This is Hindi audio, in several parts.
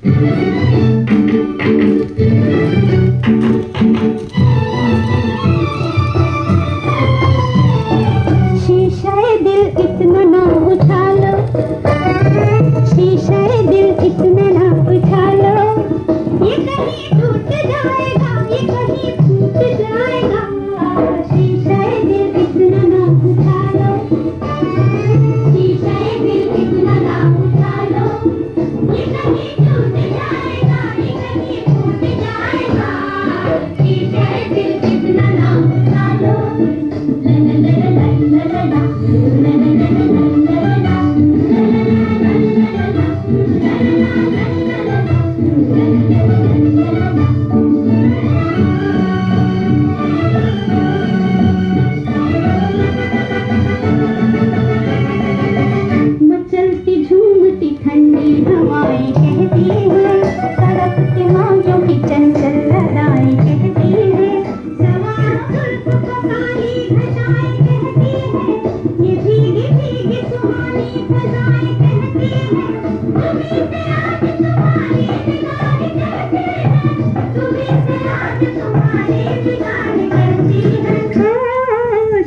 शीशे दिल इतना ना उछालो ये कहीं टूट जाएगा।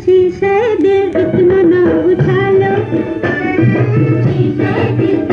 शीशे दिल इतना ना उछालो। शीशे दिल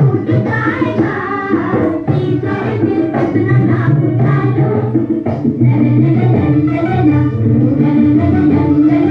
na na na na na